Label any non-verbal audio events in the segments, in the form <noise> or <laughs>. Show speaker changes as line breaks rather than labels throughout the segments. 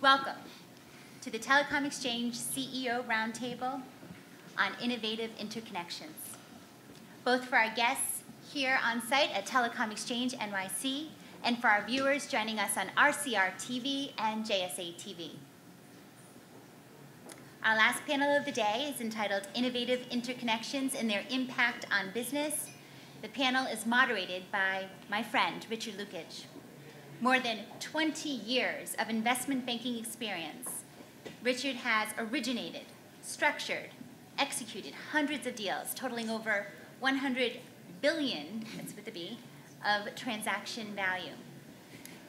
Welcome to the Telecom Exchange CEO Roundtable on Innovative Interconnections. Both for our guests here on site at Telecom Exchange NYC and for our viewers joining us on RCR TV and JSA TV. Our last panel of the day is entitled Innovative Interconnections and Their Impact on Business. The panel is moderated by my friend, Richard Lukaj. More than 20 years of investment banking experience, Richard has originated, structured, executed hundreds of deals totaling over 100 billion, that's with the B, of transaction value.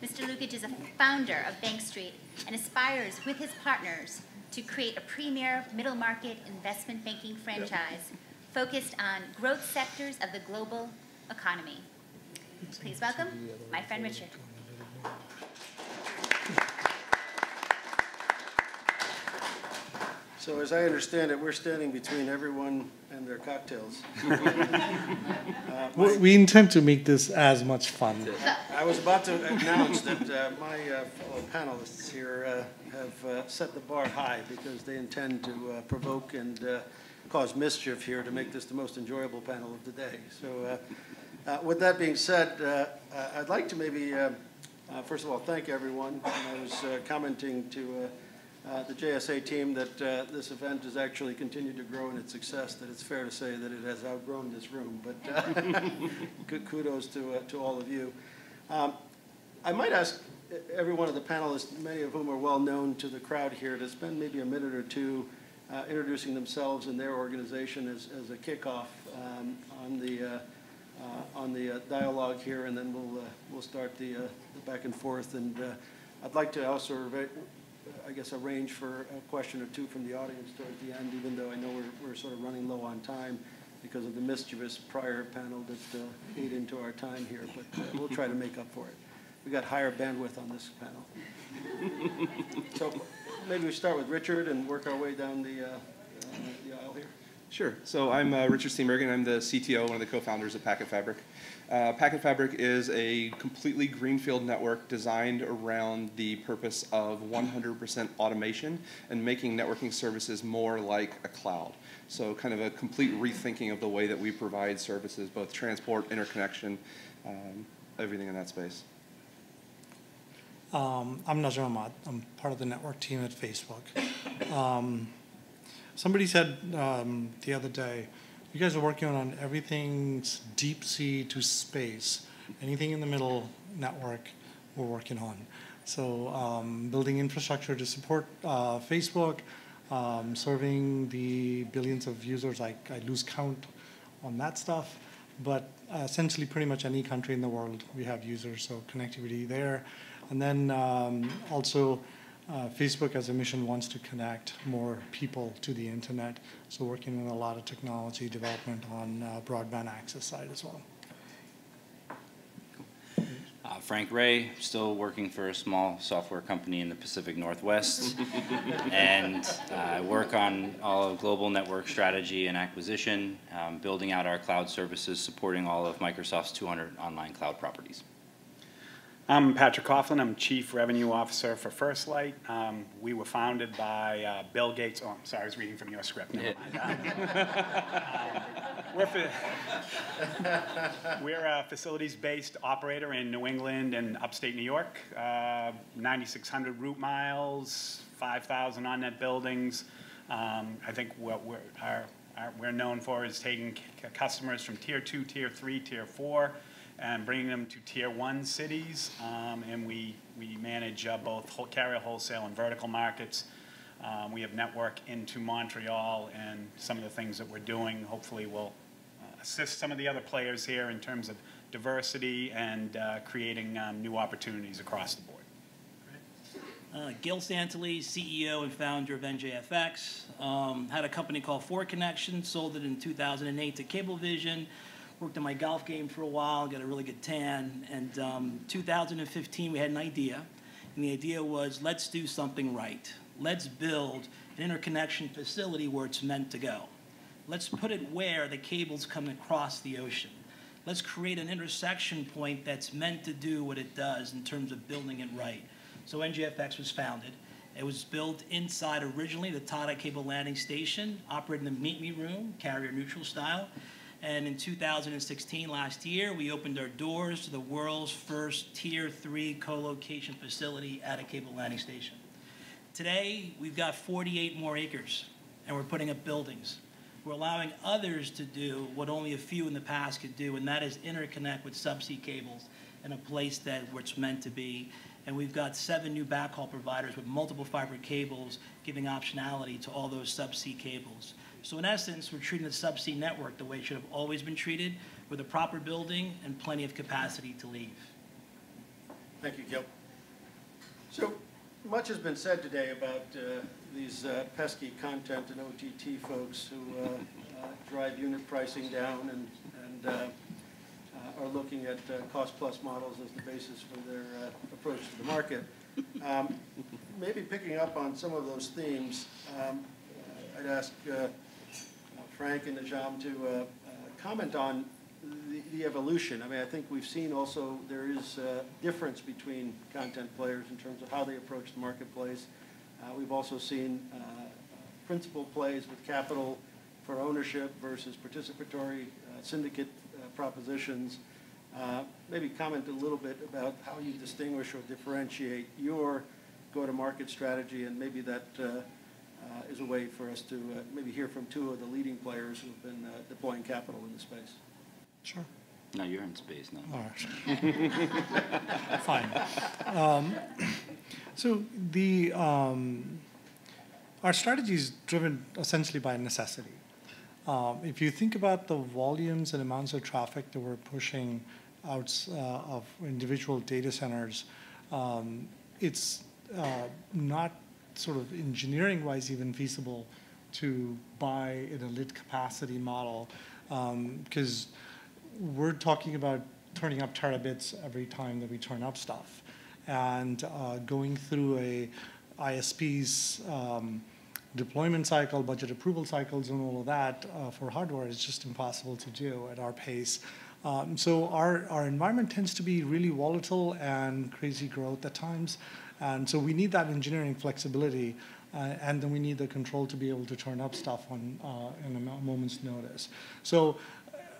Mr. Lukaj is a founder of Bank Street and aspires with his partners to create a premier middle market investment banking franchise focused on growth sectors of the global economy. Please welcome my friend Richard.
So as I understand it, we're standing between everyone and their cocktails. <laughs> uh,
We we intend to make this as much fun.
I was about to announce that uh, my uh, fellow panelists here uh, have uh, set the bar high because they intend to uh, provoke and uh, cause mischief here to make this the most enjoyable panel of the day. So uh, uh, with that being said, uh, uh, I'd like to maybe, uh, first of all, thank everyone. And I was uh, commenting to uh, uh, the JSA team that uh, this event has actually continued to grow in its success, that it's fair to say that it has outgrown this room. But uh, <laughs> kudos to, to all of you. Um, I might ask every one of the panelists, many of whom are well known to the crowd here, to spend maybe a minute or two introducing themselves and their organization as, as a kickoff um, on the, on the uh, dialogue here, and then we'll, uh, we'll start the, uh, the back and forth. And uh, I'd like to also I guess, arrange for a question or two from the audience towards the end, even though I know we're, we're sort of running low on time because of the mischievous prior panel that uh, ate into our time here, but uh, we'll try to make up for it. We got higher bandwidth on this panel. <laughs> so maybe we start with Richard and work our way down the, uh, uh the aisle here.
Sure. So I'm uh, Richard Steenbergen. I'm the CTO, one of the co-founders of PacketFabric. Uh, PacketFabric is a completely greenfield network designed around the purpose of 100% automation and making networking services more like a cloud. So kind of a complete rethinking of the way that we provide services, both transport, interconnection, um, everything in that space.
Um, I'm Najam Ahmad. I'm part of the network team at Facebook. Um, somebody said um, the other day, you guys are working on everything deep sea to space. Anything in the middle network, we're working on. So um, building infrastructure to support uh, Facebook, um, serving the billions of users, I, I lose count on that stuff. But uh, essentially, pretty much any country in the world, we have users, so connectivity there. And then um, also uh, Facebook as a mission wants to connect more people to the internet, so working on a lot of technology development on uh, broadband access side as well.
Uh, Frank Rey, still working for a small software company in the Pacific Northwest, <laughs> and uh, I work on all of global network strategy and acquisition, um, building out our cloud services, supporting all of Microsoft's 200 online cloud properties.
I'm Patrick Coughlin. I'm Chief Revenue Officer for FirstLight. Um, we were founded by uh, Bill Gates. Oh, I'm sorry, I was reading from your script. Never mind. um, <laughs> we're, we're, a facilities-based operator in New England and upstate New York. Uh, 9,600 route miles, 5,000 on-net buildings. Um, I think what we're, our, our, we're known for is taking customers from tier two, tier three, tier four, and bringing them to tier one cities. Um, and we, we manage uh, both whole, carrier wholesale and vertical markets. Um, we have network into Montreal and some of the things that we're doing hopefully will uh, assist some of the other players here in terms of diversity and uh, creating um, new opportunities across the board.
Uh, Gil Santaliz, CEO and founder of NJFX. Um, had a company called Four Connections, sold it in 2008 to Cablevision worked on my golf game for a while, got a really good tan. And um, 2015, we had an idea. And the idea was let's do something right. Let's build an interconnection facility where it's meant to go. Let's put it where the cables come across the ocean. Let's create an intersection point that's meant to do what it does in terms of building it right. So NJFX was founded. It was built inside originally the Tata Cable Landing Station, operating the Meet Me Room, carrier neutral style. And in 2016, last year, we opened our doors to the world's first Tier 3 co-location facility at a cable landing station. Today, we've got 48 more acres, and we're putting up buildings. We're allowing others to do what only a few in the past could do, and that is interconnect with subsea cables in a place that where it's meant to be. And we've got seven new backhaul providers with multiple fiber cables, giving optionality to all those subsea cables. So in essence, we're treating the subsea network the way it should have always been treated, with a proper building and plenty of capacity to leave.
Thank you, Gil. So, much has been said today about uh, these uh, pesky content and OTT folks who uh, uh, drive unit pricing down and, and uh, uh, are looking at cost-plus models as the basis for their approach to the market. Um, Maybe picking up on some of those themes, um, I'd ask Frank and Najam to uh, uh, comment on the, the evolution. I mean, I think we've seen also there is a difference between content players in terms of how they approach the marketplace. Uh, we've also seen uh, principal plays with capital for ownership versus participatory uh, syndicate uh, propositions. Maybe comment a little bit about how you distinguish or differentiate your go-to-market strategy, and maybe that uh, is a way for us to uh, maybe hear from two of the leading players who've been uh, deploying capital in the space.
Sure.
No, you're in space now.
All right. <laughs> Fine. Um, <clears throat> so the um, our strategy is driven essentially by necessity. Um, if you think about the volumes and amounts of traffic that we're pushing out uh, of individual data centers, um, it's uh, not sort of engineering-wise even feasible to buy in a lit capacity model because we're talking about turning up terabits every time that we turn up stuff. And uh, going through a ISP's um, deployment cycle, budget approval cycles, and all of that uh, for hardware is just impossible to do at our pace. Um, so our, our environment tends to be really volatile and crazy growth at times. And so we need that engineering flexibility, uh, and then we need the control to be able to turn up stuff on uh, in a moment's notice. So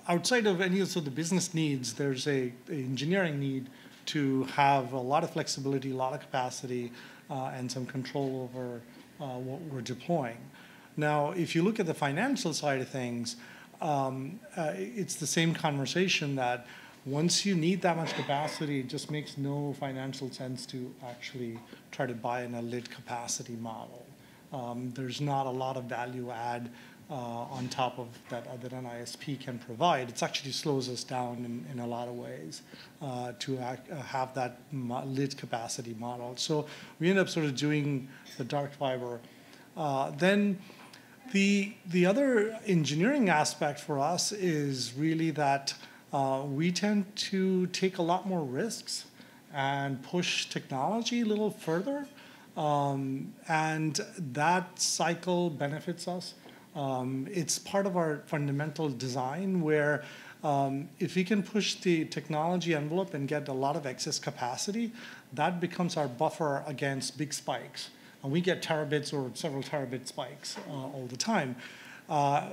outside of any of the business needs, there's a, a, engineering need to have a lot of flexibility, a lot of capacity, uh, and some control over uh, what we're deploying. Now, if you look at the financial side of things, um, uh, it's the same conversation that once you need that much capacity, it just makes no financial sense to actually try to buy in a lit capacity model. Um, there's not a lot of value add uh, on top of that uh, that an ISP can provide. It actually slows us down in, in a lot of ways uh, to act, uh, have that lit capacity model. So we end up sort of doing the dark fiber. Uh, then the, the other engineering aspect for us is really that uh, we tend to take a lot more risks and push technology a little further. Um, and that cycle benefits us. Um, it's part of our fundamental design where um, if we can push the technology envelope and get a lot of excess capacity, that becomes our buffer against big spikes. And we get terabits or several terabit spikes uh, all the time. Uh,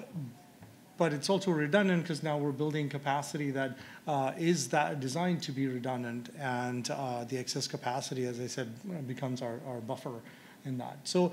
but it's also redundant because now we're building capacity that uh, is that designed to be redundant, and uh, the excess capacity, as I said, becomes our, our buffer in that. So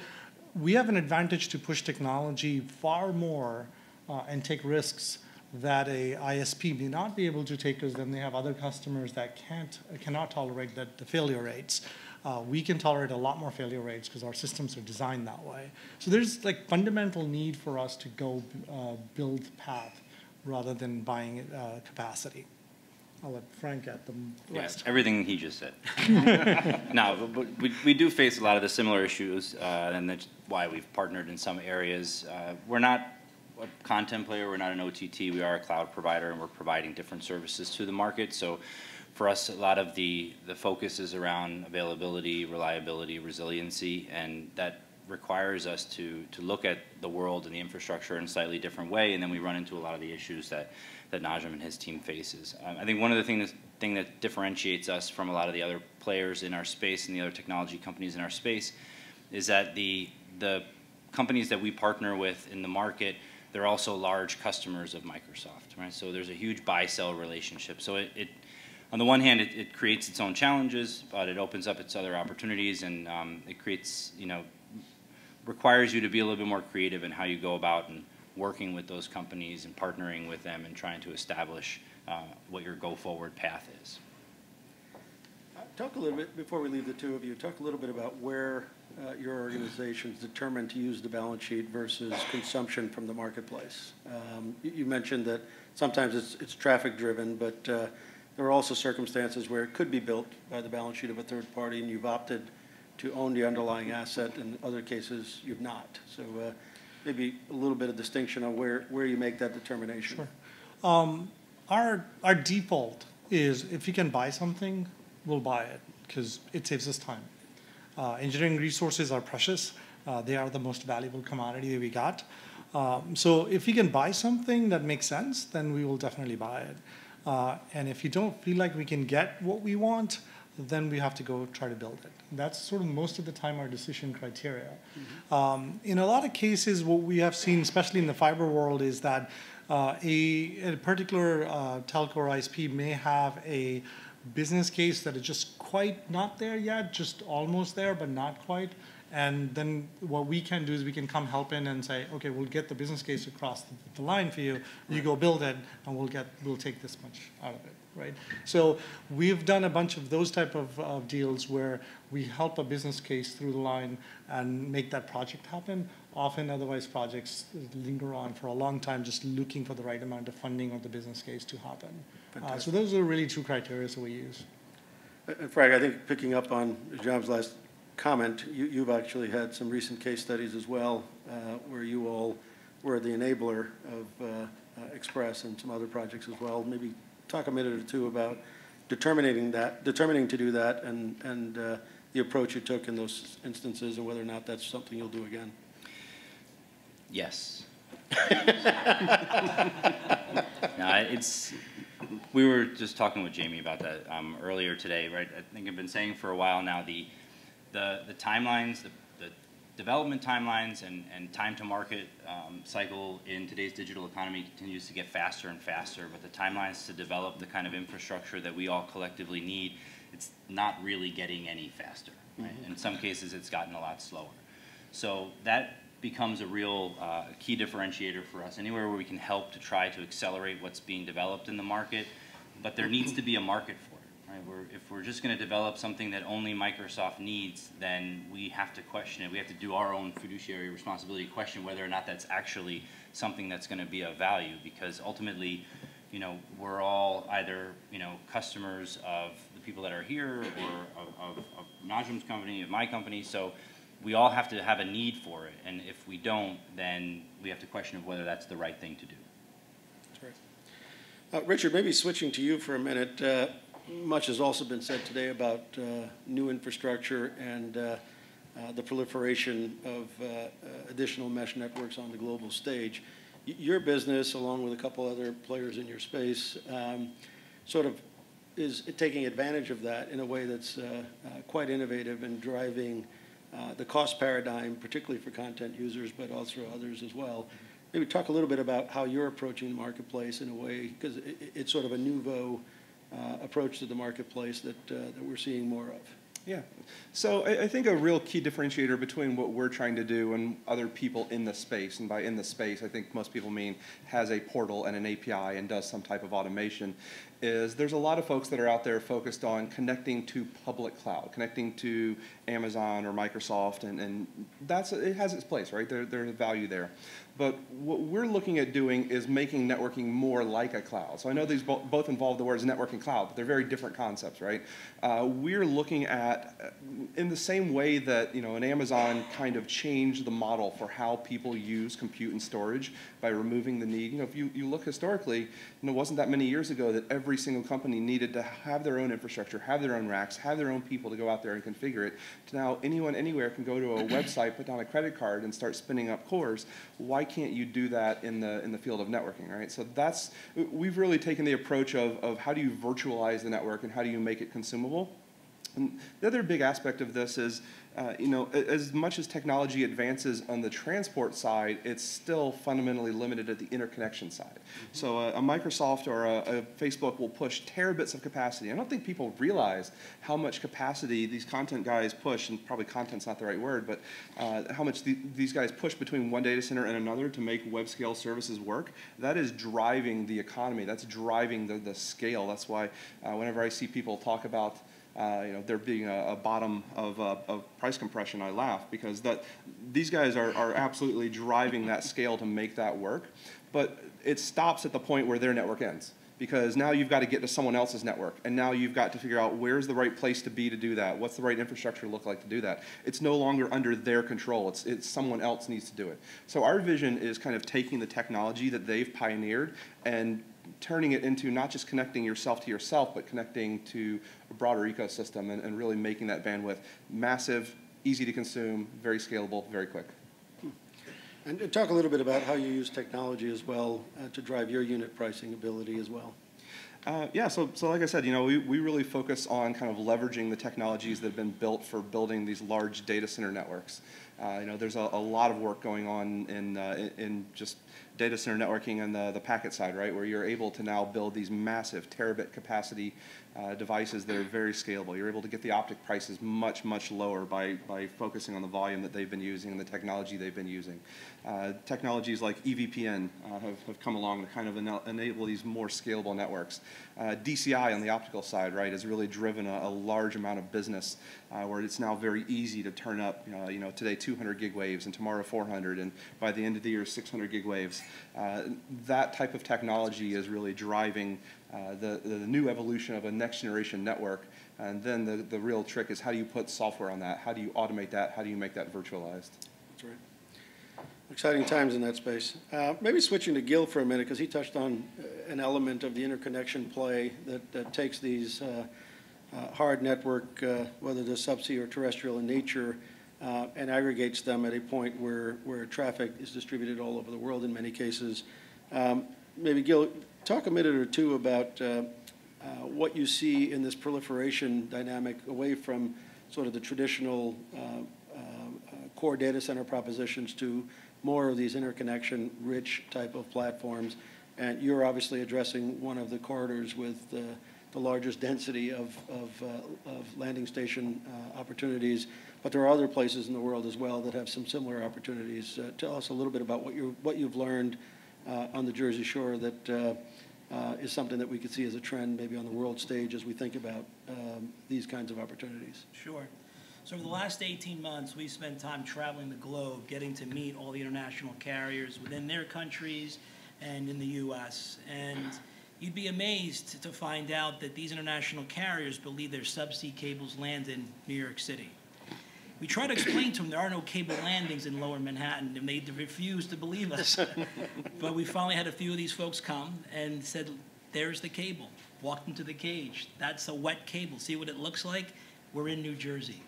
we have an advantage to push technology far more uh, and take risks that a ISP may not be able to take because then they have other customers that can't cannot tolerate that the failure rates uh, we can tolerate a lot more failure rates because our systems are designed that way. So there's like fundamental need for us to go uh, build path rather than buying uh, capacity. I'll let Frank at the rest.
Yeah, everything he just said. <laughs> no, but we, we do face a lot of the similar issues, uh, and that's why we've partnered in some areas. Uh, we're not a content player, we're not an OTT, we are a cloud provider, and we're providing different services to the market. So for us, a lot of the, the focus is around availability, reliability, resiliency, and that requires us to, to look at the world and the infrastructure in a slightly different way, and then we run into a lot of the issues that, that Najam and his team faces. Um, I think one of the things thing that differentiates us from a lot of the other players in our space and the other technology companies in our space is that the, the companies that we partner with in the market, they're also large customers of Microsoft, right? So there's a huge buy-sell relationship. So it, it on the one hand, it, it creates its own challenges, but it opens up its other opportunities, and um, it creates, you know, requires you to be a little bit more creative in how you go about and working with those companies and partnering with them and trying to establish uh, what your go-forward path is.
Uh, Talk a little bit, before we leave the two of you, talk a little bit about where uh, your is determined to use the balance sheet versus consumption from the marketplace. Um, You you mentioned that sometimes it's, it's traffic-driven, but uh, there are also circumstances where it could be built by the balance sheet of a third party, and you've opted to own the underlying asset, in other cases, you've not. So uh, maybe a little bit of distinction on where, where you make that determination.
Sure. Um, our, our default is if we can buy something, we'll buy it because it saves us time. Uh, engineering resources are precious. Uh, they are the most valuable commodity that we got. Um, so if we can buy something that makes sense, then we will definitely buy it. Uh, and if you don't feel like we can get what we want, then we have to go try to build it. That's sort of most of the time our decision criteria. Mm-hmm. Um, in a lot of cases, what we have seen, especially in the fiber world, is that uh, a, a, particular uh, telco or ISP may have a business case that is just quite not there yet, just almost there, but not quite. And then what we can do is we can come help in and say, okay, we'll get the business case across the, the line for you. You go build it, and we'll get we'll take this much out of it, right? So we've done a bunch of those type of uh, deals where we help a business case through the line and make that project happen. Often, otherwise, projects linger on for a long time, just looking for the right amount of funding or the business case to happen. Uh, so those are really two criteria that we use.
And Frank, I think picking up on John's last comment, you, you've actually had some recent case studies as well, uh, where you all were the enabler of uh, uh, Express and some other projects as well. Maybe talk a minute or two about determining that, determining to do that, and and uh, the approach you took in those instances, and whether or not that's something you'll do again.
Yes. <laughs> no, it's we were just talking with Jaymie about that um, earlier today, right? I think I've been saying for a while now the the, the timelines, the, the development timelines and, and time to market um, cycle in today's digital economy continues to get faster and faster, but the timelines to develop the kind of infrastructure that we all collectively need, it's not really getting any faster. Right? Mm -hmm. In some cases, it's gotten a lot slower. So that becomes a real uh, key differentiator for us. Anywhere where we can help to try to accelerate what's being developed in the market, but there needs to be a market for. Right? We're, if we're just going to develop something that only Microsoft needs, then we have to question it. We have to do our own fiduciary responsibility, question whether or not that's actually something that's going to be of value, because ultimately, you know, we're all either, you know, customers of the people that are here or of, of, of Najam's company, of my company, so we all have to have a need for it, and if we don't, then we have to question of whether that's the right thing to do.
That's right. Uh, Richard, maybe switching to you for a minute. Uh, much has also been said today about uh, new infrastructure and uh, uh, the proliferation of uh, additional mesh networks on the global stage. Your business, along with a couple other players in your space, um, sort of is taking advantage of that in a way that's quite innovative and driving uh, the cost paradigm, particularly for content users, but also others as well. Maybe talk a little bit about how you're approaching the marketplace in a way, because it, it's sort of a nouveau uh, approach to the marketplace that, uh, that we're seeing more of.
Yeah. So I, I, think a real key differentiator between what we're trying to do and other people in the space, and by in the space, I think most people mean has a portal and an API and does some type of automation, is there's a lot of folks that are out there focused on connecting to public cloud, connecting to Amazon or Microsoft, and, and that's it has its place, right? There, there's value there. But what we're looking at doing is making networking more like a cloud. So I know these bo both involve the words network and cloud, but they're very different concepts, right? Uh, we're looking at, uh, in the same way that you know, an Amazon kind of changed the model for how people use compute and storage by removing the need. You know, if you, you look historically, you know, it wasn't that many years ago that every single company needed to have their own infrastructure, have their own racks, have their own people to go out there and configure it. To now anyone anywhere can go to a website, put down a credit card, and start spinning up cores. Why why can't you do that in the, in the field of networking, right? So that's, we've really taken the approach of, of how do you virtualize the network and how do you make it consumable? And the other big aspect of this is, uh, you know, as much as technology advances on the transport side, it's still fundamentally limited at the interconnection side. So uh, a, a Microsoft or a, a Facebook will push terabits of capacity. I don't think people realize how much capacity these content guys push, and probably content's not the right word, but uh, how much the, these guys push between one data center and another to make web scale services work. That is driving the economy. That's driving the, the scale. That's why uh, whenever I see people talk about uh, you know, there being a, a bottom of, uh, of price compression, I laugh because that these guys are, are absolutely driving that scale to make that work. But it stops at the point where their network ends because now you've got to get to someone else's network and now you've got to figure out where's the right place to be to do that? What's the right infrastructure look like to do that? It's no longer under their control. It's, it's someone else needs to do it. So our vision is kind of taking the technology that they've pioneered and turning it into not just connecting yourself to yourself, but connecting to a broader ecosystem and, and really making that bandwidth massive, easy to consume, very scalable, very quick.
And uh, talk a little bit about how you use technology as well uh, to drive your unit pricing ability as well.
Uh, yeah, so, so like I said, you know, we, we really focus on kind of leveraging the technologies that have been built for building these large data center networks. Uh, you know, there's a, a, lot of work going on in, uh, in, in, just data center networking and the, the packet side, right, where you're able to now build these massive terabit capacity uh, devices that are very scalable. You're able to get the optic prices much, much lower by, by focusing on the volume that they've been using and the technology they've been using. Uh, technologies like EVPN uh, have, have come along to kind of enable these more scalable networks. Uh, DCI on the optical side, right, has really driven a, a large amount of business uh, where it's now very easy to turn up, you know, today 200 gig waves and tomorrow 400 and by the end of the year 600 gig waves. That type of technology is really driving uh, the, the new evolution of a next generation network. And then the, the real trick is how do you put software on that? How do you automate that? How do you make that virtualized?
That's right. Exciting times in that space. Uh, maybe switching to Gil for a minute, because he touched on uh, an element of the interconnection play that, that takes these uh, uh, hard network, uh, whether they're subsea or terrestrial in nature, and aggregates them at a point where, where traffic is distributed all over the world in many cases. Um, maybe Gil, talk a minute or two about what you see in this proliferation dynamic away from sort of the traditional core data center propositions to more of these interconnection-rich type of platforms. And you're obviously addressing one of the corridors with uh, the largest density of, of, uh, of landing station uh, opportunities. But there are other places in the world as well that have some similar opportunities. Uh, tell us a little bit about what, you what you've learned uh, on the Jersey Shore that uh, is something that we could see as a trend maybe on the world stage as we think about um, these kinds of opportunities.
Sure. So over the last 18 months, we spent time traveling the globe, getting to meet all the international carriers within their countries and in the U.S. And you'd be amazed to find out that these international carriers believe their subsea cables land in New York City. We try to explain to them there are no cable landings in lower Manhattan, and they refuse to believe us. <laughs> but we finally had a few of these folks come and said, there's the cable. Walked into the cage. That's a wet cable. See what it looks like? We're in New Jersey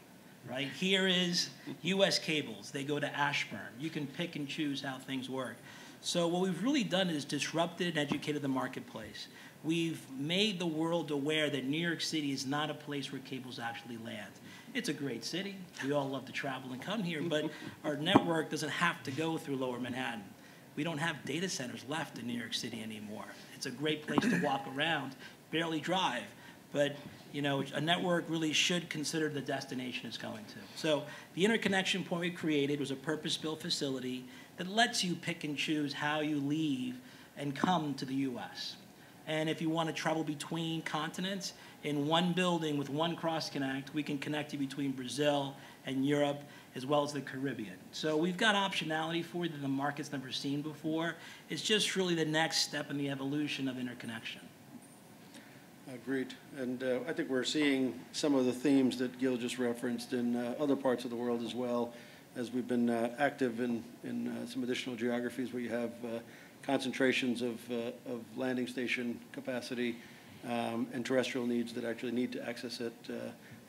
right? Here is U.S. cables. They go to Ashburn. You can pick and choose how things work. So what we've really done is disrupted and educated the marketplace. We've made the world aware that New York City is not a place where cables actually land. It's a great city. We all love to travel and come here, but <laughs> our network doesn't have to go through lower Manhattan. We don't have data centers left in New York City anymore. It's a great place to walk around, barely drive, but you know, a network really should consider the destination it's going to. So the interconnection point we created was a purpose-built facility that lets you pick and choose how you leave and come to the U.S. And if you want to travel between continents, in one building with one cross connect, we can connect you between Brazil and Europe as well as the Caribbean. So we've got optionality for you that the market's never seen before. It's just really the next step in the evolution of interconnection.
Agreed. And uh, I think we're seeing some of the themes that Gil just referenced in uh, other parts of the world as well, as we've been uh, active in, in uh, some additional geographies where you have uh, concentrations of, uh, of landing station capacity um, and terrestrial needs that actually need to access it.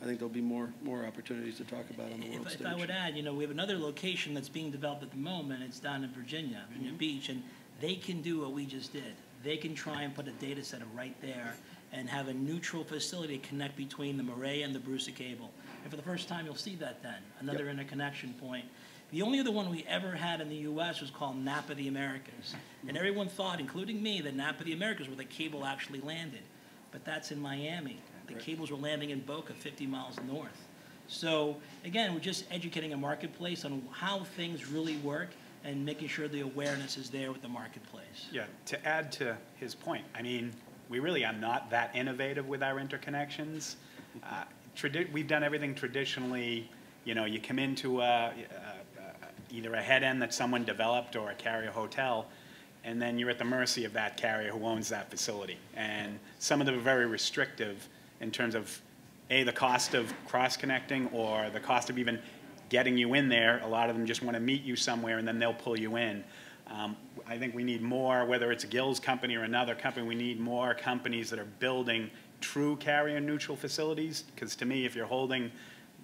I think there'll be more, more opportunities to talk about on the world
if,
stage.
If I would add, you know, we have another location that's being developed at the moment. It's down in Virginia, Virginia mm -hmm. Beach, and they can do what we just did they can try and put a data center right there and have a neutral facility connect between the MAREA and the BRUSA cable. And for the first time, you'll see that then, another interconnection point. The only other one we ever had in the US was called NAP of the Americas. And everyone thought, including me, that NAP of the Americas where the cable actually landed. But that's in Miami. The cables were landing in Boca, 50 miles north. So again, we're just educating a marketplace on how things really work and making sure the awareness is there with the marketplace.
Yeah, to add to his point, I mean, we really are not that innovative with our interconnections. Uh, We've done everything traditionally, you know, you come into a, a- a- either a head end that someone developed or a carrier hotel, and then you're at the mercy of that carrier who owns that facility. And some of them are very restrictive in terms of, A, the cost of cross-connecting or the cost of even getting you in there. A lot of them just want to meet you somewhere and then they'll pull you in. Um, I think we need more, whether it's a Gil's company or another company, we need more companies that are building true carrier-neutral facilities. Because to me, if you're holding,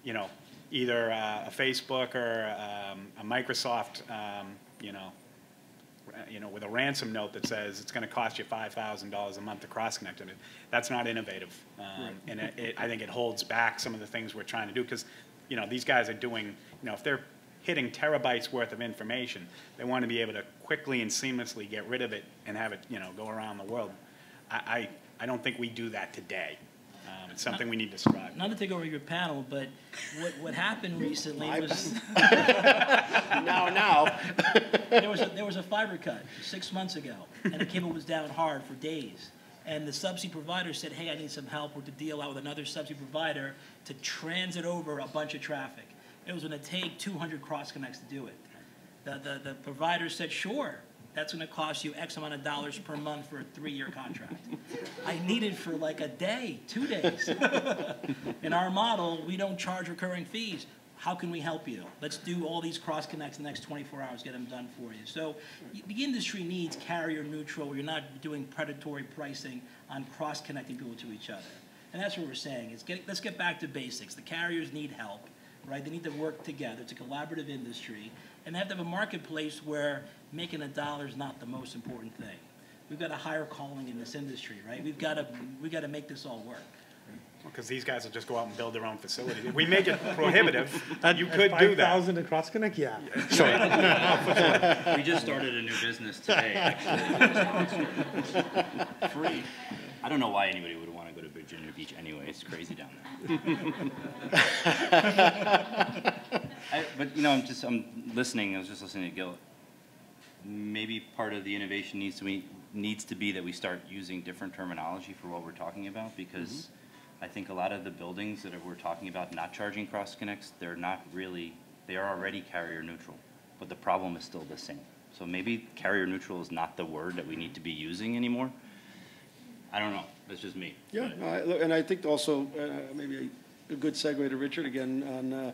you know, either uh, a Facebook or um, a Microsoft, um, you know, you know, with a ransom note that says it's going to cost you five thousand dollars a month to cross-connect it. That's not innovative, um, and it, it, I think it holds back some of the things we're trying to do because, you know, these guys are doing, you know, if they're hitting terabytes worth of information, they want to be able to quickly and seamlessly get rid of it and have it, you know, go around the world. I, I, I don't think we do that today. Um, it's something we need to strive.
Not to take over your panel, but what, what happened recently
My
was, <laughs> <laughs>
Now, now.
there was, a, there was a fiber cut six months ago, and the cable was down hard for days. And the subsea provider said, hey, I need some help with the deal out with another subsea provider to transit over a bunch of traffic. It was gonna take two hundred cross connects to do it. The, the, the provider said, sure, that's gonna cost you X amount of dollars per month for a three-year contract. I need it for like a day, two days. <laughs> In our model, we don't charge recurring fees. How can we help you? Let's do all these cross connects in the next twenty-four hours, get them done for you. So the industry needs carrier neutral, where you're not doing predatory pricing on cross-connecting people to each other. And that's what we're saying, is get, let's get back to basics. The carriers need help, right? They need to work together. It's a collaborative industry. And they have to have a marketplace where making a dollar is not the most important thing. We've got a higher calling in this industry, right? We've got to, we've got to make this all work.
Because these guys will just go out and build their own facility. We make it prohibitive, <laughs> you could do that.
5,000 to cross connect, yeah. <laughs>
We just started a new business today, <laughs> actually. Free. I don't know why anybody would want to go to Virginia Beach anyway. It's crazy down there. I, but you know, I'm just I'm listening. I was just listening to Gil. Maybe part of the innovation needs to be needs to be that we start using different terminology for what we're talking about because mm-hmm. I think a lot of the buildings that we're talking about not charging cross connects, they're not really they are already carrier neutral, but the problem is still the same. So maybe carrier neutral is not the word that we need to be using anymore. I don't know. That's just me.
Yeah, no, I- look, and I think also, uh, maybe a a good segue to Richard again on uh,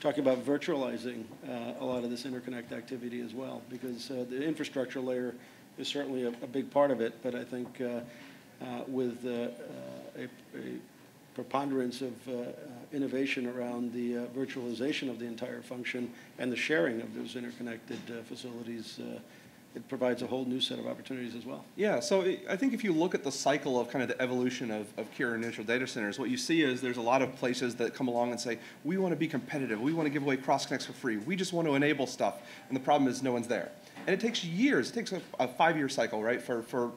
talking about virtualizing uh, a lot of this interconnect activity as well, because uh, the infrastructure layer is certainly a a big part of it, but I think uh, uh, with uh, uh, a a preponderance of uh, uh, innovation around the uh, virtualization of the entire function and the sharing of those interconnected uh, facilities, uh, it provides a whole new set of opportunities as well.
Yeah, so I- think if you look at the cycle of kind of the evolution of, of carrier neutral data centers, what you see is there's a lot of places that come along and say, we want to be competitive, we want to give away cross connects for free, we just want to enable stuff, and the problem is no one's there. And it takes years, it takes a, a five-year cycle, right, for, for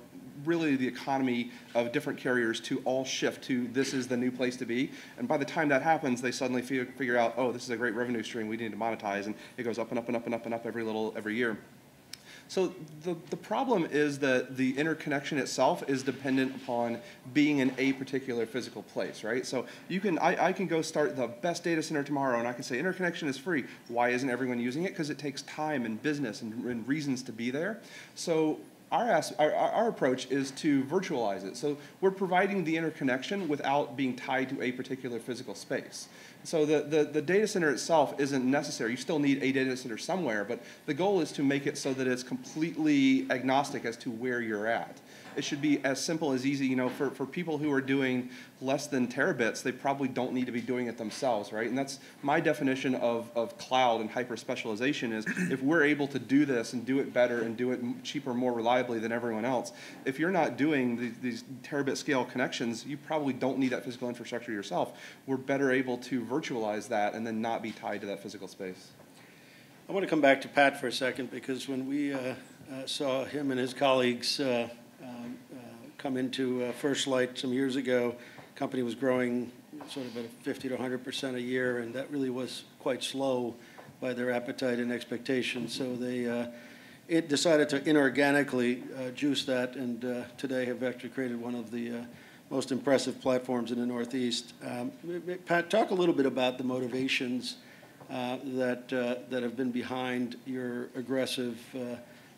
really the economy of different carriers to all shift to this is the new place to be. And by the time that happens, they suddenly figure, out, oh, this is a great revenue stream we need to monetize, and it goes up and up and up and up and up every little, every year. So the, the problem is that the interconnection itself is dependent upon being in a particular physical place, right? So you can, I, I can go start the best data center tomorrow and I can say interconnection is free. Why isn't everyone using it? Because it takes time and business and, and reasons to be there. So our, our our approach is to virtualize it. So we're providing the interconnection without being tied to a particular physical space. So the, the, the data center itself isn't necessary. You still need a data center somewhere, but the goal is to make it so that it's completely agnostic as to where you're at. It should be as simple as easy, you know, for, for people who are doing less than terabits, they probably don't need to be doing it themselves, right? And that's my definition of, of cloud and hyper specialization is if we're able to do this and do it better and do it cheaper, more reliably than everyone else, if you're not doing the, these terabit scale connections, you probably don't need that physical infrastructure yourself. We're better able to virtualize that and then not be tied to that physical space.
I want to come back to Pat for a second, because when we uh, uh, saw him and his colleagues uh, come into uh, FirstLight some years ago, company was growing sort of at 50 to 100 percent a year, and that really was quite slow by their appetite and expectations. So they uh, it decided to inorganically uh, juice that, and uh, today have actually created one of the uh, most impressive platforms in the Northeast. Um, Pat, talk a little bit about the motivations uh, that, uh, that have been behind your aggressive uh,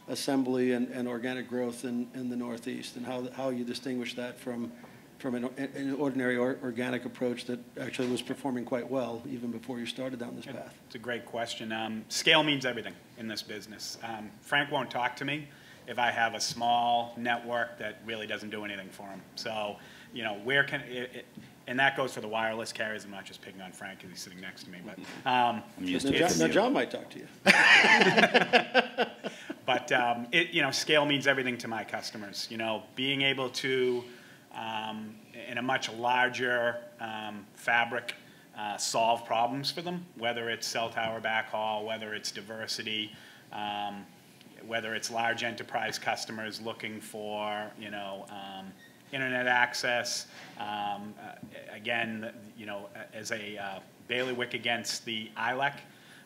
assembly and, and organic growth in, in the Northeast, and how, how you distinguish that from, from an, an ordinary or, organic approach that actually was performing quite well even before you started down this path.
It's a great question. Um, scale means everything in this business. Um, Frank won't talk to me if I have a small network that really doesn't do anything for him. So, you know, where can it, it, and that goes for the wireless carriers. I'm not just picking on Frank because he's sitting next to me, but um,
I'm used
Now
to it
John, now. John might talk to you. <laughs> <laughs>
But um, it, you know, scale means everything to my customers. You know, being able to, um, in a much larger um, fabric, uh, solve problems for them, whether it's cell tower backhaul, whether it's diversity, um, whether it's large enterprise customers looking for, you know, um, internet access. Um, uh, again, you know, as a uh, bailiwick against the ILEC,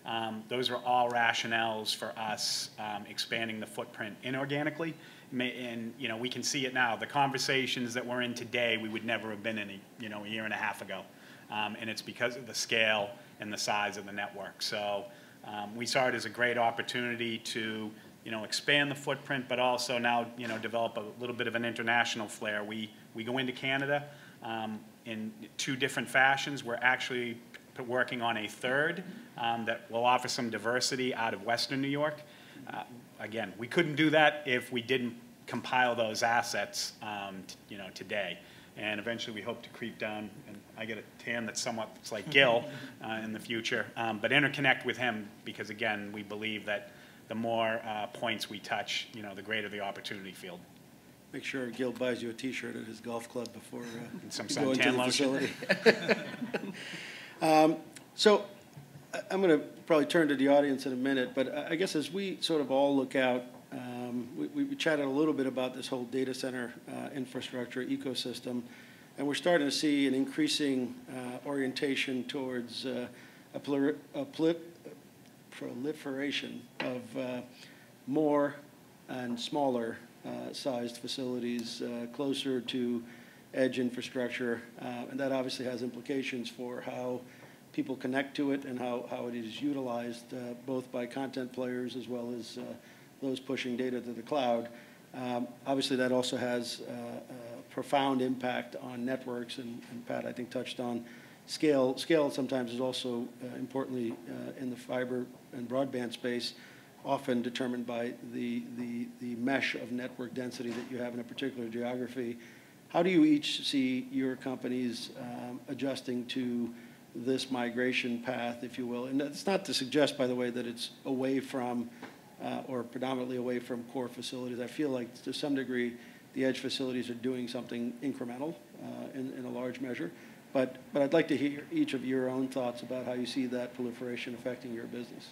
um, those are all rationales for us um, expanding the footprint inorganically. And, you know, we can see it now. The conversations that we're in today, we would never have been in, a, you know, a year and a half ago. Um, and it's because of the scale and the size of the network. So um, we saw it as a great opportunity to, you know, expand the footprint, but also now, you know, develop a little bit of an international flair. We, we go into Canada um, in two different fashions. We're actually working on a third um, that will offer some diversity out of Western New York. Uh, Again, we couldn't do that if we didn't compile those assets, um, t- you know, today. And eventually, we hope to creep down, and I get a tan that's somewhat, it's like Gil <laughs> uh, in the future, um, but interconnect with him, because again, we believe that the more uh, points we touch, you know, the greater the opportunity field.
Make sure Gil buys you a T-shirt at his golf club before uh,
And some
you go into the
lotion.
facility. <laughs> <laughs> Um, So I'm going to probably turn to the audience in a minute, but I guess as we sort of all look out, um, we we chatted a little bit about this whole data center uh, infrastructure ecosystem, and we're starting to see an increasing uh, orientation towards uh, a plur- a pli- proliferation of uh, more and smaller uh, sized facilities uh, closer to edge infrastructure. Uh, And that obviously has implications for how people connect to it and how, how it is utilized, uh, both by content players as well as uh, those pushing data to the cloud. Um, Obviously, that also has uh, a profound impact on networks, and and Pat, I think, touched on scale. Scale sometimes is also uh, importantly uh, in the fiber and broadband space, often determined by the, the, the mesh of network density that you have in a particular geography. How do you each see your companies um, adjusting to this migration path, if you will? And that's not to suggest, by the way, that it's away from uh, or predominantly away from core facilities. I feel like to some degree, the edge facilities are doing something incremental uh, in, in a large measure. But, but I'd like to hear each of your own thoughts about how you see that proliferation affecting your business.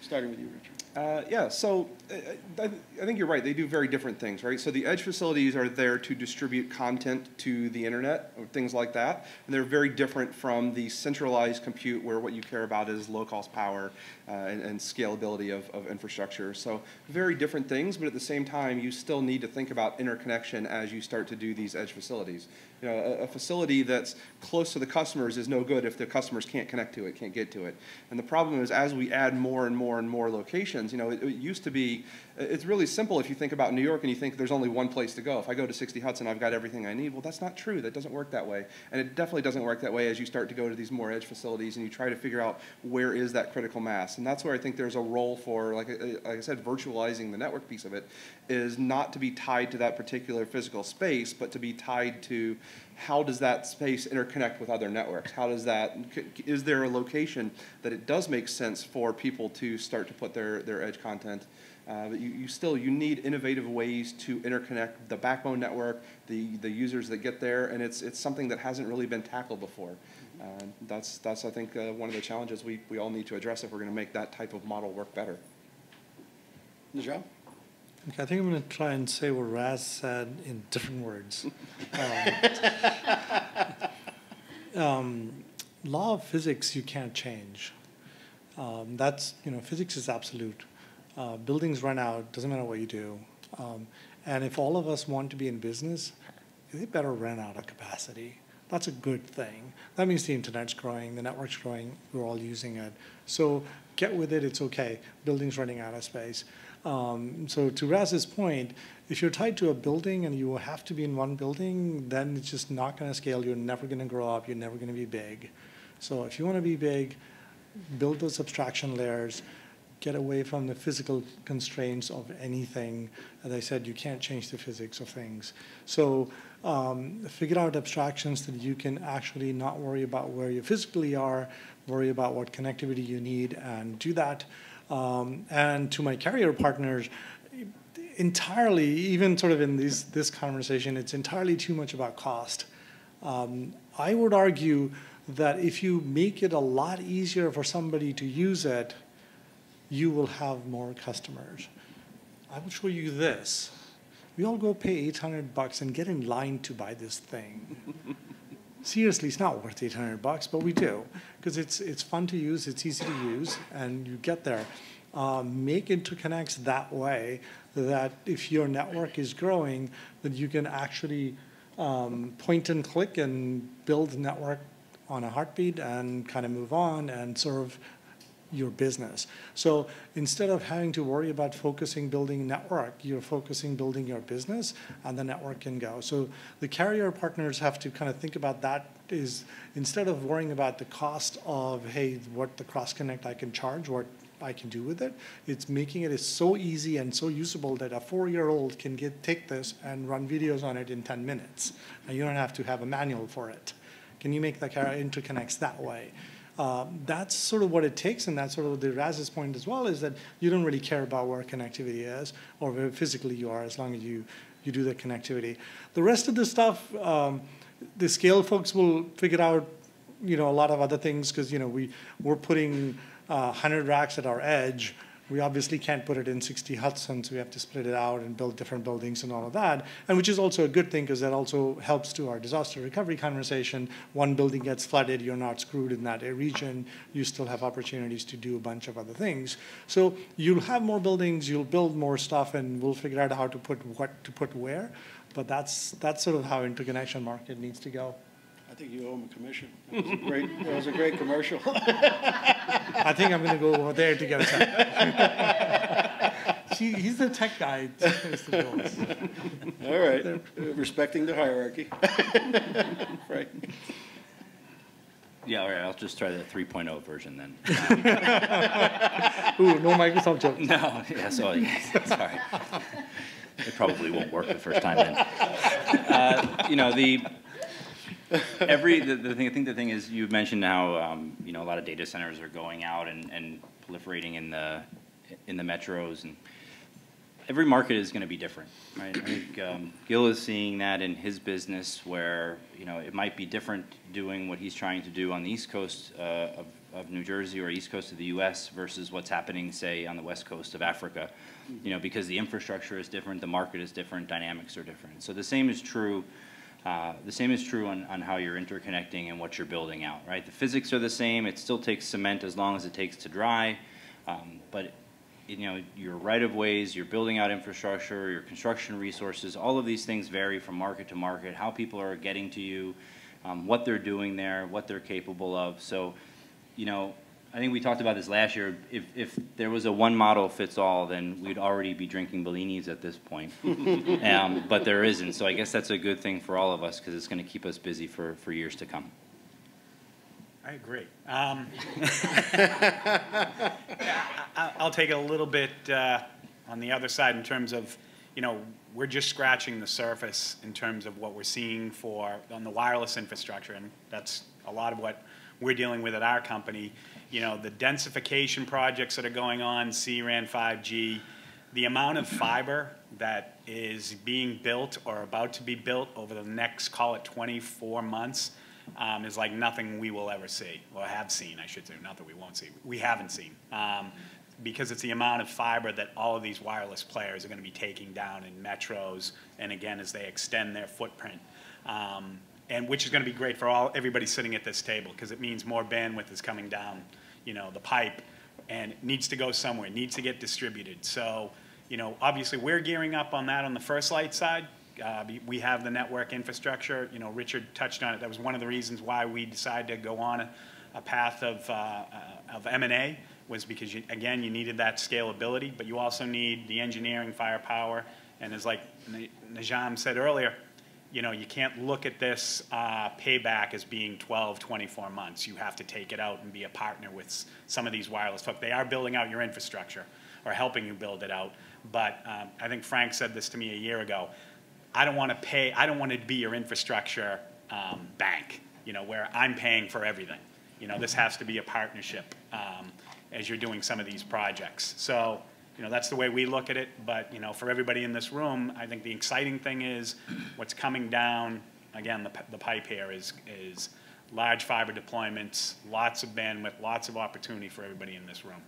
Starting with you, Richard.
Uh, yeah, so uh, I, I think you're right. They do very different things, right? So the edge facilities are there to distribute content to the internet or things like that, and they're very different from the centralized compute where what you care about is low cost power uh, and, and scalability of, of infrastructure. So very different things, but at the same time, you still need to think about interconnection as you start to do these edge facilities. You know, a, a facility that's close to the customers is no good if the customers can't connect to it, can't get to it. And the problem is as we add more and more and more locations, you know, it, it used to be, it's really simple if you think about New York and you think there's only one place to go. If I go to 60 Hudson, I've got everything I need. Well, that's not true. That doesn't work that way. And it definitely doesn't work that way as you start to go to these more edge facilities and you try to figure out where is that critical mass. And that's where I think there's a role for, like, I- like I said, virtualizing the network piece of it is not to be tied to that particular physical space, but to be tied to how does that space interconnect with other networks? How does that, is there a location that it does make sense for people to start to put their, their edge content? Uh, but you, you still, you need innovative ways to interconnect the backbone network, the, the users that get there, and it's, it's something that hasn't really been tackled before. Uh, that's, that's, I think, uh, one of the challenges we, we all need to address if we're gonna make that type of model work better.
Najam?
Okay, I think I'm going to try and say what Raz said in different words. <laughs> Um, um, law of physics you can't change. Um, that's you know physics is absolute. Uh, buildings run out. Doesn't matter what you do. Um, and if all of us want to be in business, they better run out of capacity. That's a good thing. That means the internet's growing, the network's growing, we're all using it. So get with it, it's okay. Building's running out of space. Um, so to Raz's point, if you're tied to a building and you have to be in one building, then it's just not going to scale. You're never going to grow up. You're never going to be big. So if you want to be big, build those abstraction layers, get away from the physical constraints of anything. As I said, you can't change the physics of things. So um, figure out abstractions that you can actually not worry about where you physically are, worry about what connectivity you need, and do that. Um, and to my carrier partners, entirely, even sort of in these, this conversation, it's entirely too much about cost. Um, I would argue that if you make it a lot easier for somebody to use it, you will have more customers. I will show you this. We all go pay 800 bucks and get in line to buy this thing. <laughs> Seriously, it's not worth 800 bucks, but we do because it's it's fun to use, it's easy to use, and you get there. Um, make interconnects that way that if your network is growing, that you can actually um, point and click and build network on a heartbeat and kind of move on and serve your business. So instead of having to worry about focusing building network, you're focusing building your business and the network can go. So the carrier partners have to kind of think about that is instead of worrying about the cost of, hey, what the cross connect I can charge, what I can do with it, it's making it is so easy and so usable that a four-year-old can get take this and run videos on it in 10 minutes. And you don't have to have a manual for it. Can you make the interconnects that way? Um, that's sort of what it takes, and that's sort of the Raz's point as well, is that you don't really care about where connectivity is or where physically you are as long as you, you do the connectivity. The rest of the stuff, um, the scale folks will figure out, you know, a lot of other things because, you know, we, we're putting uh, 100 racks at our edge. We obviously can't put it in 60 Hudsons. So we have to split it out and build different buildings and all of that. And which is also a good thing because that also helps to our disaster recovery conversation. One building gets flooded, you're not screwed in that region. You still have opportunities to do a bunch of other things. So you'll have more buildings, you'll build more stuff, and we'll figure out how to put what to put where. But that's that's sort of how interconnection market needs to go.
I think you owe him a commission. That was a great, that was a great commercial. <laughs>
I think I'm going to go over there to get a tech. She, he's the tech guy.
All right, Uh, respecting the hierarchy. <laughs> Right.
Yeah, all right, I'll just try the 3.0 version then.
Ooh, no Microsoft joke. <laughs>
No, yeah, so, sorry. It probably won't work the first time then. Uh, You know, the, <laughs> every, the, the thing, I think the thing is, you mentioned how, um, you know, a lot of data centers are going out and, and proliferating in the, in the metros, and every market is gonna be different, right? I think, um, Gil is seeing that in his business where, you know, it might be different doing what he's trying to do on the east coast, uh, of, of New Jersey or east coast of the US versus what's happening, say, on the west coast of Africa. You know, because the infrastructure is different, the market is different, dynamics are different. So the same is true, uh, the same is true on, on how you're interconnecting and what you're building out, right? The physics are the same, it still takes cement as long as it takes to dry, um, but you know, your right-of-ways, your building out infrastructure, your construction resources, all of these things vary from market to market, how people are getting to you, um, what they're doing there, what they're capable of. So, you know, I think we talked about this last year. If, if there was a one model fits all, then we'd already be drinking Bellinis at this point. <laughs> um, but there isn't. So I guess that's a good thing for all of us because it's going to keep us busy for, for years to come.
I agree. Um, <laughs> I- I'll take it a little bit uh, on the other side in terms of, you know, we're just scratching the surface in terms of what we're seeing for, on the wireless infrastructure, and that's a lot of what we're dealing with at our company. You know, the densification projects that are going on, CRAN 5G, the amount of fiber that is being built or about to be built over the next, call it 24 months, um, is like nothing we will ever see, or have seen, I should say, not that we won't see, we haven't seen. Um, because it's the amount of fiber that all of these wireless players are gonna be taking down in metros, and again, as they extend their footprint. Um, and which is gonna be great for all, everybody sitting at this table, because it means more bandwidth is coming down, you know, the pipe, and needs to go somewhere, needs to get distributed. So, you know, obviously, we're gearing up on that on the FirstLight side. Uh, we- have the network infrastructure, you know, Richard touched on it, that was one of the reasons why we decided to go on a, a path of, uh, of M and A, was because, you- again, you needed that scalability, but you also need the engineering firepower, and as like Na- Najam said earlier, you know, you can't look at this uh, payback as being 12, 24 months. You have to take it out and be a partner with some of these wireless folks. They are building out your infrastructure or helping you build it out. But um, I think Frank said this to me a year ago. I don't want to pay, I don't want to be your infrastructure um, bank, you know, where I'm paying for everything. You know, this has to be a partnership um, as you're doing some of these projects. So, you know, that's the way we look at it, but, you know, for everybody in this room, I think the exciting thing is what's coming down, again, the, the pipe here is, is large fiber deployments, lots of bandwidth, lots of opportunity for everybody in this room.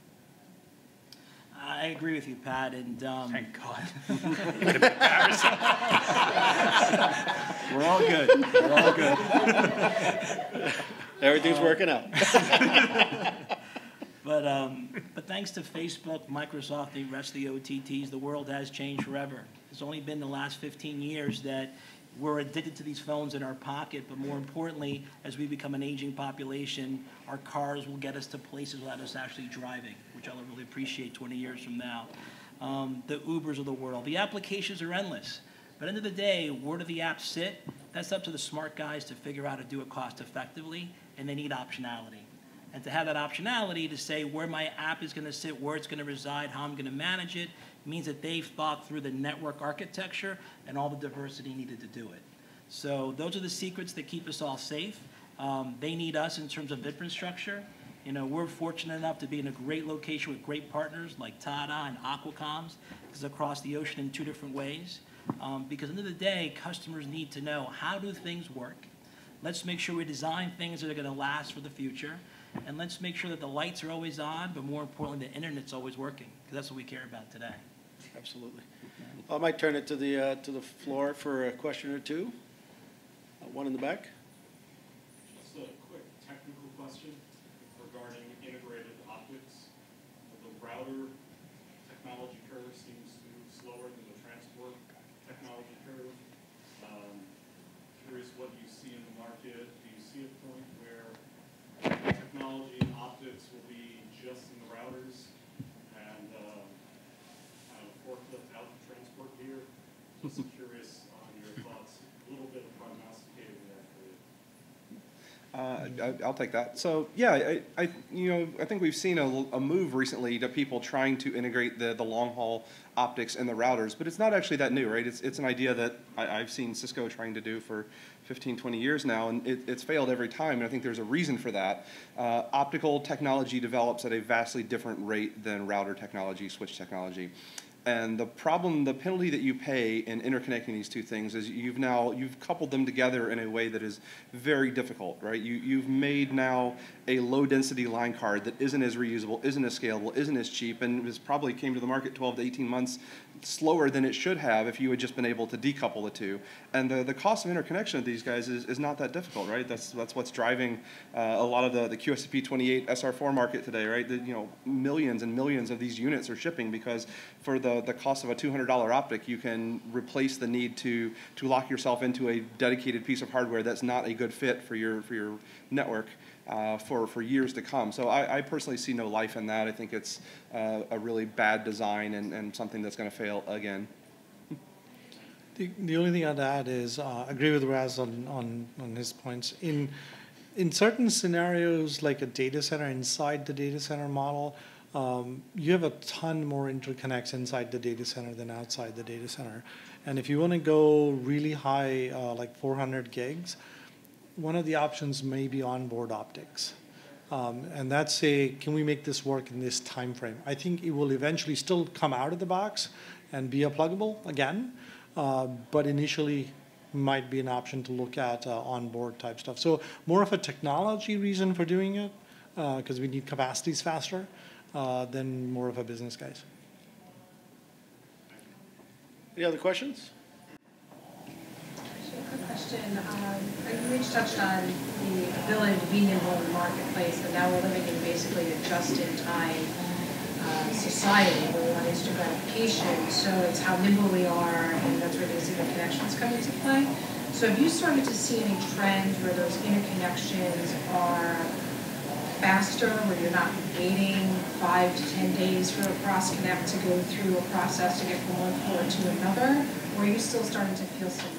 I agree with you, Pat, and, um,
Thank God. Bit of embarrassing.
we're all good, we're all good.
Everything's working out. <laughs>
But, um, but thanks to Facebook, Microsoft, the rest of the OTTs, the world has changed forever. It's only been the last 15 years that we're addicted to these phones in our pocket, but more importantly, as we become an aging population, our cars will get us to places without us actually driving, which I'll really appreciate 20 years from now. Um, the Ubers of the world, the applications are endless. But end of the day, where do the apps sit? That's up to the smart guys to figure out how to do it cost effectively, and they need optionality and to have that optionality to say where my app is going to sit, where it's going to reside, how I'm going to manage it, means that they've thought through the network architecture and all the diversity needed to do it. So those are the secrets that keep us all safe. Um, they need us in terms of infrastructure. You know, we're fortunate enough to be in a great location with great partners like Tata and Aqua Comms, because across the ocean in two different ways. Um, because at the end of the day, customers need to know how do things work. Let's make sure we design things that are going to last for the future. And let's make sure that the lights are always on, but more importantly, the internet's always working, because that's what we care about today.
Absolutely. I might turn it to the, uh, to the floor for a question or two. Uh, One in the back?
Just a quick technical question regarding integrated optics. The router technology curve seems to move slower than the transport technology curve. Um, Curious what you see in the market. Do you see a point where technology and optics will be just in the routers and um, kind of forklift out the transport gear? Just curious on your thoughts, a little bit of prognosticating there for you.
Uh, I- I'll take that. So, yeah, I, I, you know, I think we've seen a, a move recently to people trying to integrate the, the long haul optics and the routers, but it's not actually that new, right? It's, it's an idea that I, I've seen Cisco trying to do for 15, 20 years now, and it, it's failed every time, and I think there's a reason for that. Uh, optical technology develops at a vastly different rate than router technology, switch technology. And the problem, the penalty that you pay in interconnecting these two things is you've now, you've coupled them together in a way that is very difficult, right? You, you've made now a low-density line card that isn't as reusable, isn't as scalable, isn't as cheap, and was probably came to the market 12 to 18 months slower than it should have if you had just been able to decouple the two. And the, the cost of interconnection of these guys is, is not that difficult, right? That's, that's what's driving uh, a lot of the, the QSFP 28 SR4 market today, right? The, you know, millions and millions of these units are shipping because for the, the cost of a $200 optic, you can replace the need to, to lock yourself into a dedicated piece of hardware that's not a good fit for your, for your network. Uh, for, for years to come. So I, I personally see no life in that. I think it's uh, a really bad design and, and something that's going to fail again.
The, the only thing I'd add is, uh, agree with Raz on, on, on his points. In, in certain scenarios, like a data center inside the data center model, um, you have a ton more interconnects inside the data center than outside the data center. And if you want to go really high, uh, like 400 gigs, one of the options may be onboard optics. Um, and that's a, can we make this work in this time frame? I think it will eventually still come out of the box and be a pluggable again, uh, but initially might be an option to look at uh, onboard type stuff. So more of a technology reason for doing it, because we need capacities faster, uh, than more of a business guys.
Any other questions?
Actually, a quick question. Um, You each touched on the ability to be nimble in the marketplace, but now we're living in basically a just-in-time uh, society where we want instant gratification. So it's how nimble we are, and that's where these interconnections come into play. So have you started to see any trends where those interconnections are faster, where you're not waiting five to 10 days for a cross-connect to go through a process to get from one floor to another? Or are you still starting to feel some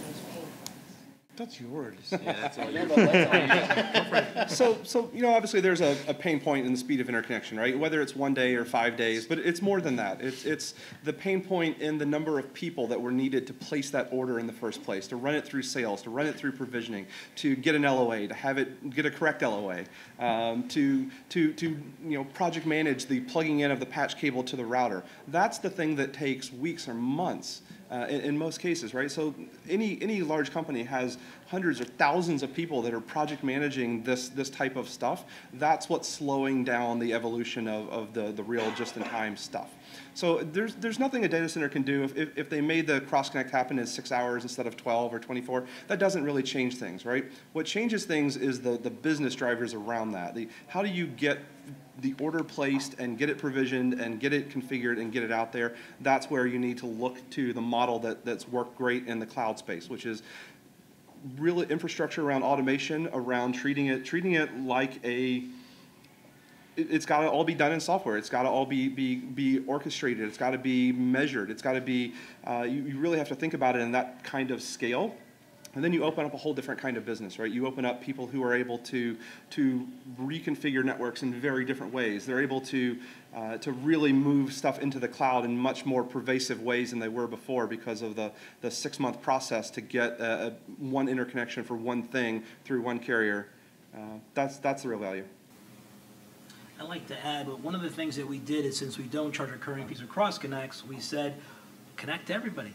of those pain points?
That's yours. <laughs> <laughs>
So, so, you know, obviously there's a, a pain point in the speed of interconnection, right? Whether it's one day or five days, but it's more than that. It's, it's the pain point in the number of people that were needed to place that order in the first place, to run it through sales, to run it through provisioning, to get an LOA, to have it, get a correct LOA, um, to, to, to, you know, project manage the plugging in of the patch cable to the router. That's the thing that takes weeks or months uh, in, in most cases, right? So any, any large company has hundreds or thousands of people that are project managing this, this type of stuff. That's what's slowing down the evolution of, of the, the real just-in-time stuff. So there's, there's nothing a data center can do. If, if, if they made the cross-connect happen in six hours instead of 12 or 24, that doesn't really change things, right? What changes things is the, the business drivers around that. The, how do you get the order placed and get it provisioned and get it configured and get it out there, that's where you need to look to the model that, that's worked great in the cloud space, which is real infrastructure around automation, around treating it, treating it like a, it, it's got to all be done in software. It's got to all be, be, be orchestrated. It's got to be measured. It's got to be, uh, you, you really have to think about it in that kind of scale. And then you open up a whole different kind of business, right? You open up people who are able to, to reconfigure networks in very different ways. They're able to, uh, to really move stuff into the cloud in much more pervasive ways than they were before because of the, the six-month process to get a one interconnection for one thing through one carrier. Uh, that's, that's the real value.
I'd like to add, but one of the things that we did is since we don't charge recurring fees or cross connects, we said, connect to everybody.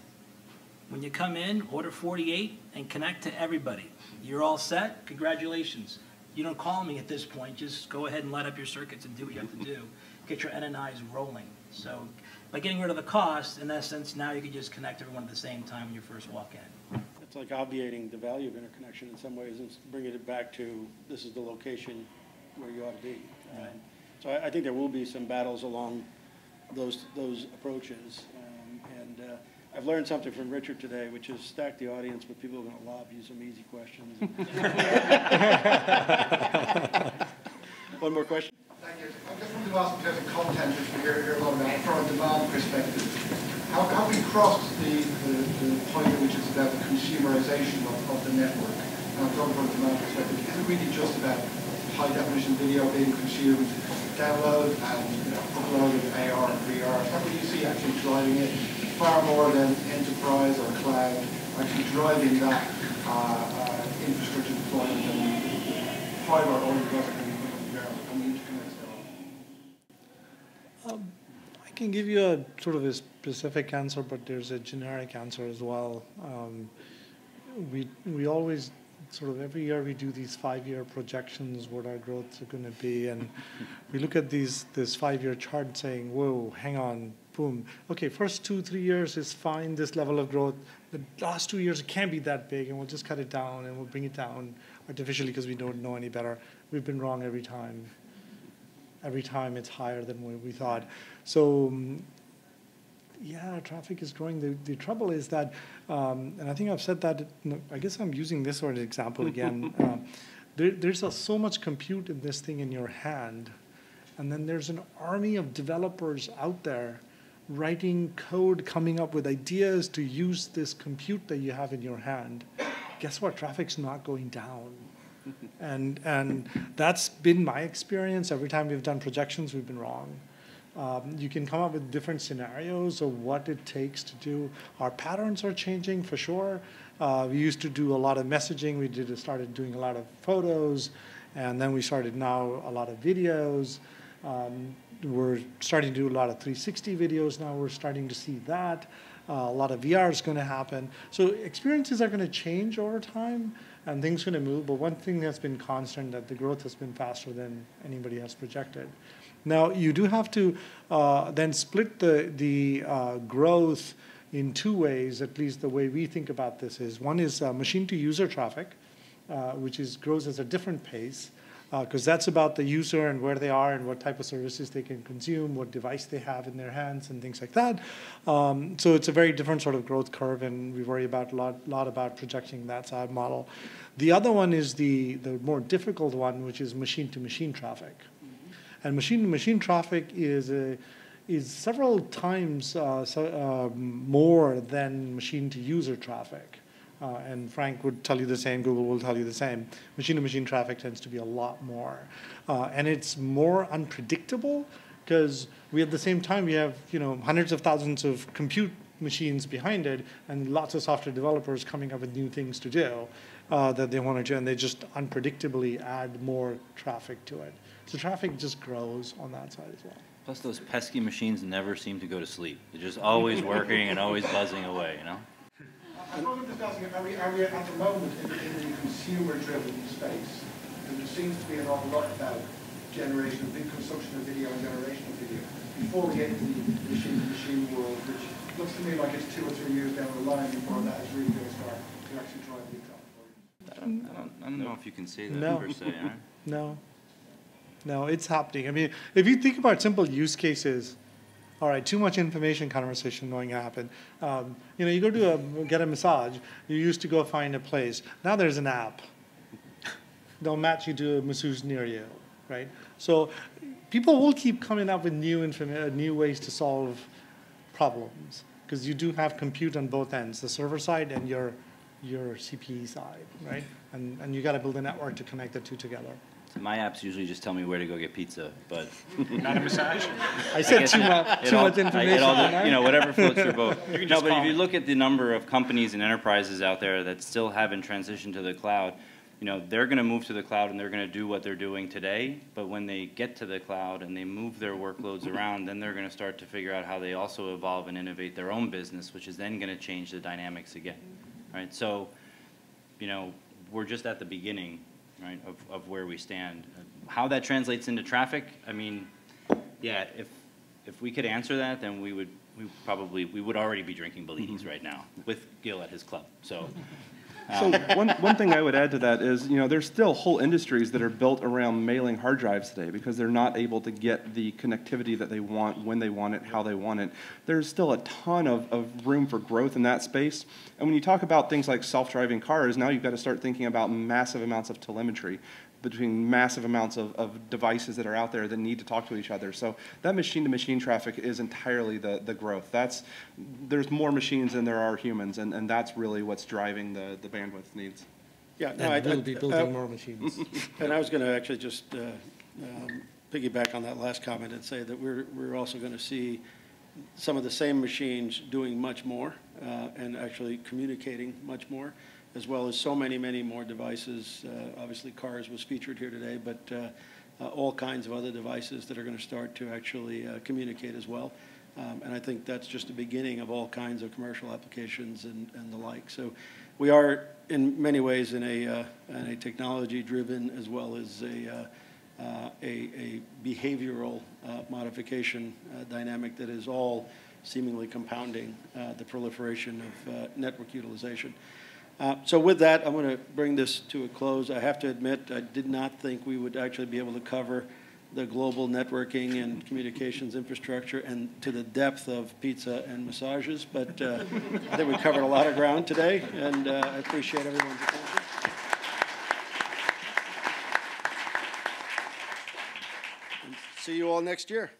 When you come in, order 48 and connect to everybody. You're all set, congratulations. You don't call me at this point, just go ahead and light up your circuits and do what you have to do. Get your NNIs rolling. So by getting rid of the cost, in essence, now you can just connect everyone at the same time when you first walk in.
It's like obviating the value of interconnection in some ways and bringing it back to, this is the location where you ought to be. Um, So I, I think there will be some battles along those, those approaches. Um, And uh, I've learned something from Richard today, which is stack the audience with people who are going to lob you some easy questions. <laughs> One more question?
Thank you. I just wanted to ask in terms of content, which we hear, hear a lot about, from a demand perspective. How, how we crossed the, the, the point which is about the consumerization of, of the network. And I'm talking from a demand perspective. Is it really just about high definition video being consumed, download and you know, uploaded AR and VR? How do you see actually driving it far more than enterprise or cloud, actually driving that uh, uh, infrastructure deployment and fiber or because it can be put on the ground and the interconnects thereof?
I can give you a sort of a specific answer, but there's a generic answer as well. Um, we we always sort of every year we do these five-year projections, what our growths are going to be, and we look at these this five-year chart saying, "Whoa, hang on, boom. Okay, first two three years is fine, this level of growth. The last two years it can't be that big, and we'll just cut it down and we'll bring it down artificially because we don't know any better. We've been wrong every time." every time it's higher than what we thought. So, um, yeah, traffic is growing. The, the trouble is that, um, and I think I've said that, I guess I'm using this as an example again. uh, <laughs> there, there's a, so much compute in this thing in your hand, and then there's an army of developers out there writing code, coming up with ideas to use this compute that you have in your hand. Guess what? Traffic's not going down. <laughs> And, and that's been my experience. Every time we've done projections, we've been wrong. Um, you can come up with different scenarios of what it takes to do. Our patterns are changing for sure. Uh, we used to do a lot of messaging. We did started doing a lot of photos, and then we started now a lot of videos. Um, we're starting to do a lot of 360 videos now. We're starting to see that. Uh, a lot of VR is going to happen. So experiences are going to change over time, and things going to move. But one thing that's been constant that the growth has been faster than anybody has projected. Now you do have to uh, then split the the uh, growth in two ways. At least the way we think about this is one is uh, machine to user traffic, uh, which is grows at a different pace because uh, that's about the user and where they are and what type of services they can consume, what device they have in their hands, and things like that. Um, so it's a very different sort of growth curve, and we worry about a lot, lot about projecting that side model. The other one is the, the more difficult one, which is machine-to-machine traffic. And machine-to-machine traffic is a, is several times uh, so, uh, more than machine-to-user traffic. Uh, and Frank would tell you the same, Google will tell you the same. Machine-to-machine traffic tends to be a lot more. Uh, and it's more unpredictable because we at the same time, we have you know hundreds of thousands of compute machines behind it and lots of software developers coming up with new things to do uh, that they want to do, and they just unpredictably add more traffic to it. So traffic just grows on that side as well.
Plus, those pesky machines never seem to go to sleep. They're just always working and always buzzing away, you know?
I suppose I'm just asking, are we, are we at the moment in, in the consumer-driven space? And there seems to be an awful lot about generation, of big consumption of video and generation of video, before we get into the machine-to-machine world, which looks to me like it's two or three years down the line before that is really going to start to actually drive the traffic.
I don't, I don't, know if you can say that
No.
per se. huh? <laughs>
No. No, it's happening. I mean, if you think about simple use cases, all right, too much information conversation going to happen. Um, you know, you go to a, get a massage, you used to go find a place. Now there's an app. They'll match you to a masseuse near you, right? So people will keep coming up with new, uh, new ways to solve problems because you do have compute on both ends, the server side and your, your CPE side, right? And, and you got to build a network to connect the two together.
So my apps usually just tell me where to go get pizza, but <laughs>
Not a massage?
I said
guess
too much, too
all-
much
I-
information.
all-
didn't
You know, whatever floats your boat. <laughs>
You
No, but
call
if you look at the number of companies and enterprises out there that still haven't transitioned to the cloud, you know, they're gonna move to the cloud and they're gonna do what they're doing today, but when they get to the cloud and they move their workloads around, then they're gonna start to figure out how they also evolve and innovate their own business, which is then gonna change the dynamics again, right? So, you know, we're just at the beginning, right, of, of where we stand. How that translates into traffic, I mean, yeah, if, if we could answer that, then we would, we probably, we would already be drinking Bellinis mm-hmm. right now with Gil at his club, so.
So one, one thing I would add to that is, you know, there's still whole industries that are built around mailing hard drives today because they're not able to get the connectivity that they want, when they want it, how they want it. There's still a ton of, of room for growth in that space. And when you talk about things like self-driving cars, now you've got to start thinking about massive amounts of telemetry between massive amounts of, of devices that are out there that need to talk to each other. So that machine-to-machine traffic is entirely the, the growth. That's, there's more machines than there are humans, and, and that's really what's driving the, the bandwidth needs.
Yeah, no, I,
And we'll
I-
be
uh,
building more machines. <laughs>
And I was going to actually just uh, um, piggyback on that last comment and say that we're, we're also going to see some of the same machines doing much more uh, and actually communicating much more, as well as so many, many more devices. Uh, Obviously, cars was featured here today, but uh, uh, all kinds of other devices that are going to start to actually uh, communicate as well. Um, And I think that's just the beginning of all kinds of commercial applications and, and the like. So we are, in many ways, in a, in a technology-driven as well as a, uh, a, a behavioral uh, modification uh, dynamic that is all seemingly compounding the proliferation of network utilization. Uh, So with that, I'm going to bring this to a close. I have to admit, I did not think we would actually be able to cover the global networking and communications infrastructure and to the depth of pizza and massages, but uh, I think we covered a lot of ground today, and uh, I appreciate everyone's attention. And See you all next year.